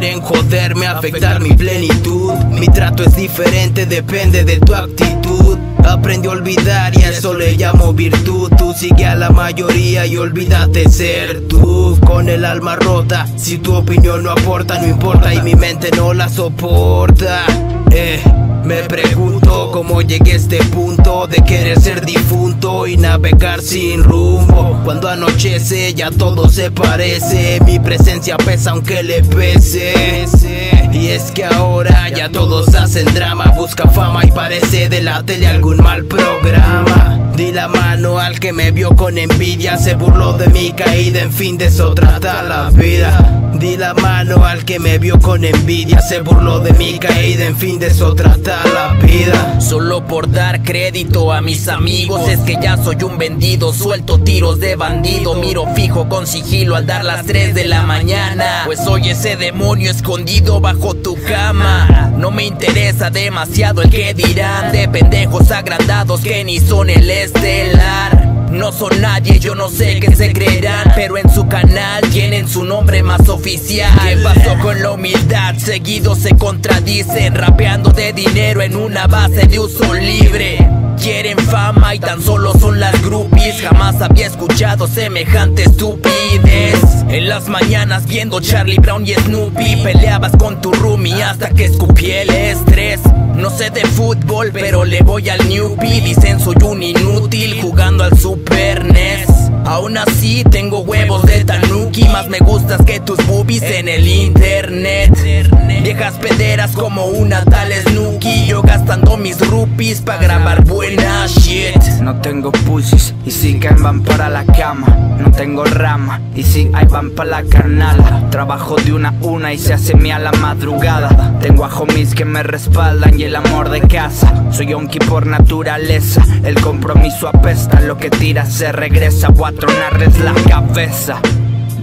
Quieren joderme, afectar mi plenitud. Mi trato es diferente, depende de tu actitud. Aprendí a olvidar y a eso le llamo virtud. Tú sigue a la mayoría y olvídate ser tú. Con el alma rota, si tu opinión no aporta, no importa y mi mente no la soporta. Eh. Me pregunto cómo llegué a este punto de querer ser difunto y navegar sin rumbo. Cuando anochece ya todo se parece, mi presencia pesa aunque le pese. Y es que ahora ya todos hacen drama, busca fama y parece de la tele algún mal programa. Di la mano al que me vio con envidia, se burló de mi caída, en fin de eso trata la vida. Di la mano al que me vio con envidia, se burló de mi caída, en fin de eso la vida. Solo por dar crédito a mis amigos, es que ya soy un vendido, suelto tiros de bandido, miro fijo con sigilo al dar las 3 de la mañana. Pues soy ese demonio escondido bajo tu cama. No me interesa demasiado el que dirán de pendejos agrandados que ni son el estelar. No son nadie, yo no sé qué se creerán Pero en su tienen su nombre más oficial. ¿Qué pasó con la humildad? Seguido se contradicen Rapeando de dinero en una base de uso libre. Quieren fama y tan solo son las groupies. Jamás había escuchado semejante estupidez En las mañanas viendo Charlie Brown y Snoopy Peleabas con tu roomie hasta que escupí el estrés. No sé de fútbol, pero le voy al newbie. Dicen soy un inútil jugando al Super NES Aún así tengo huevos de tanuki Más me gustas que tus boobies en el internet Viejas pederas como una tal Snooki. Yo gastando mis rupees pa' grabar buena shit. No tengo pussies y sí que van para la cama. No tengo rama y sí ahí van para la carnala Trabajo de una a una y se hace mi a la madrugada. Tengo a homies que me respaldan y el amor de casa. Soy yonki por naturaleza. El compromiso apesta Lo que tira se regresa. Voy a la cabeza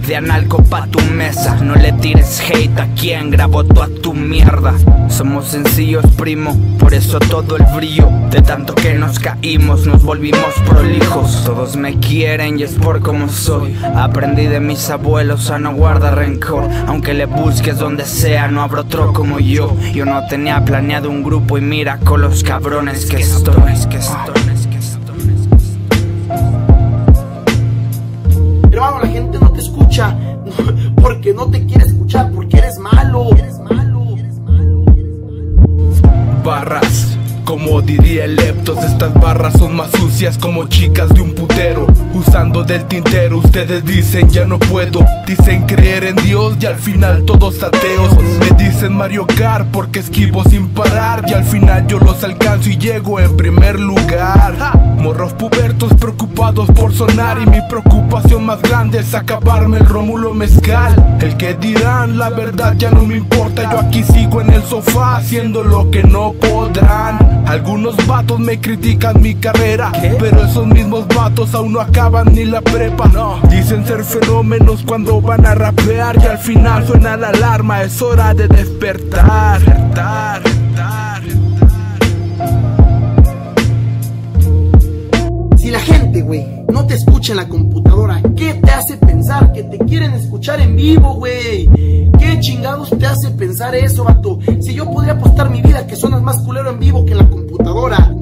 de analco pa' tu mesa. No le tires hate a quien grabó toda tu mierda. Somos sencillos primo, por eso todo el brillo De tanto que nos caímos, nos volvimos prolijos. Todos me quieren y es por como soy. Aprendí de mis abuelos a no guardar rencor. Aunque le busques donde sea, no habrá otro como yo. Yo no tenía planeado un grupo y mira con los cabrones que estoy, que estoy. Diría el Leptos, estas barras son más sucias como chicas de un putero. Usando del tintero, ustedes dicen ya no puedo. Dicen creer en Dios y al final todos ateos. Me dicen Mario Kart porque esquivo sin parar. Y al final yo los alcanzo y llego en primer lugar. Morros pubertos preocupados por sonar. Y mi preocupación más grande es acabarme el Rómulo Mezcal. El que dirán, la verdad ya no me importa. Yo aquí sigo en el sofá haciendo lo que no podrán. Algunos vatos me critican mi carrera, pero esos mismos vatos aún no acaban ni la prepa. Dicen ser fenómenos cuando van a rapear y al final suena la alarma, es hora de despertar. despertar, despertar. Si la gente, güey, no te escucha en la computadora, ¿qué te hace pensar que te quieren escuchar en vivo, güey? ¿Qué chingados te hace pensar eso, vato? yo podría apostar mi vida que suenas más culero en vivo que en la computadora.